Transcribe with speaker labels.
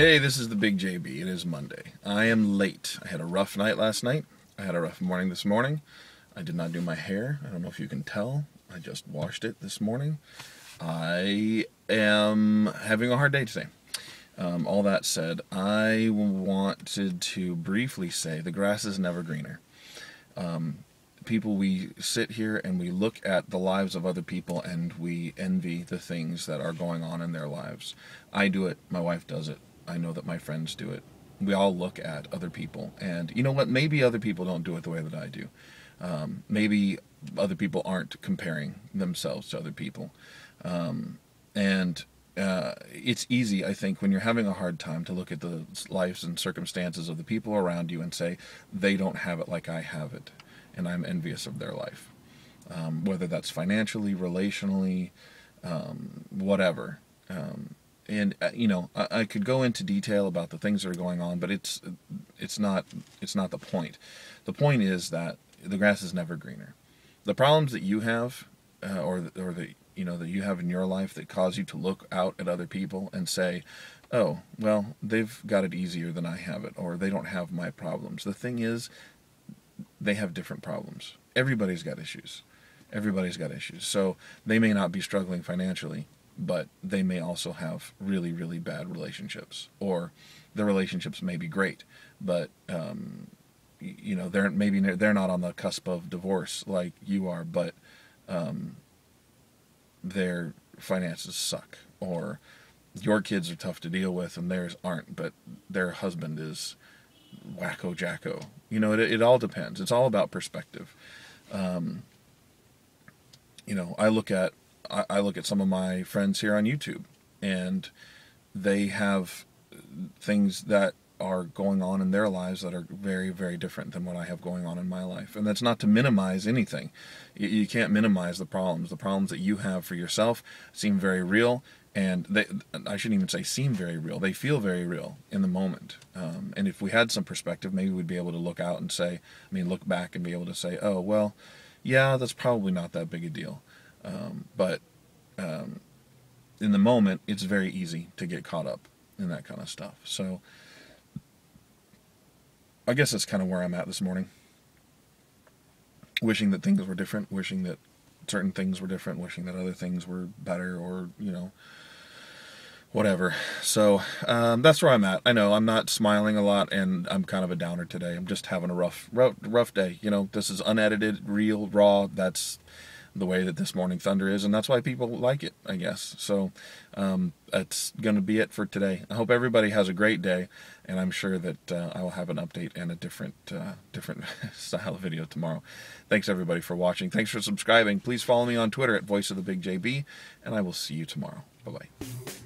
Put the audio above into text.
Speaker 1: Hey, this is the Big JB. It is Monday. I am late. I had a rough night last night. I had a rough morning this morning. I did not do my hair. I don't know if you can tell. I just washed it this morning. I am having a hard day today. Um, all that said, I wanted to briefly say the grass is never greener. Um, people, we sit here and we look at the lives of other people and we envy the things that are going on in their lives. I do it, my wife does it, I know that my friends do it. We all look at other people, and you know what? Maybe other people don't do it the way that I do. Um, maybe other people aren't comparing themselves to other people. Um, and uh, it's easy, I think, when you're having a hard time to look at the lives and circumstances of the people around you and say, they don't have it like I have it, and I'm envious of their life. Um, whether that's financially, relationally, um, whatever. Um, and uh, you know I, I, could go into detail about the things that are going on, but it's it's not it's not the point. The point is that the grass is never greener. The problems that you have, uh, or or that you know that you have in your life that cause you to look out at other people and say, "Oh, well, they've got it easier than I have it," or "They don't have my problems." The thing is, they have different problems. Everybody's got issues. Everybody's got issues. So they may not be struggling financially, but they may also have really, really bad relationships, or the relationships may be great, but um, you know they're maybe they're not on the cusp of divorce like you are, but um, their finances suck, or your kids are tough to deal with and theirs aren't, but their husband is wacko jacko. You know, it, it all depends. It's all about perspective. Um, you know, I look at I, I look at some of my friends here on YouTube, and they have things that are going on in their lives that are very, very different than what I have going on in my life. And that's not to minimize anything. You, can't minimize the problems. The problems that you have for yourself seem very real, and they, I shouldn't even say seem very real. They feel very real in the moment. Um, and if we had some perspective, maybe we'd be able to look out and say, I mean, look back and be able to say, oh, well, yeah, that's probably not that big a deal. Um, but um, in the moment, it's very easy to get caught up in that kind of stuff. So I guess that's kind of where I'm at this morning. Wishing that things were different, wishing that certain things were different, wishing that other things were better, or, you know, whatever. So um, that's where I'm at. I know I'm not smiling a lot, and I'm kind of a downer today. I'm just having a rough, rough, rough day. You know, this is unedited, real, raw. That's the way that this morning thunder is, and that's why people like it, I guess. So um, that's going to be it for today. I hope everybody has a great day, and I'm sure that uh, I will have an update and a different uh, different style of video tomorrow. Thanks everybody for watching. Thanks for subscribing. Please follow me on Twitter at Voice of the Big JB, and I will see you tomorrow. Bye bye.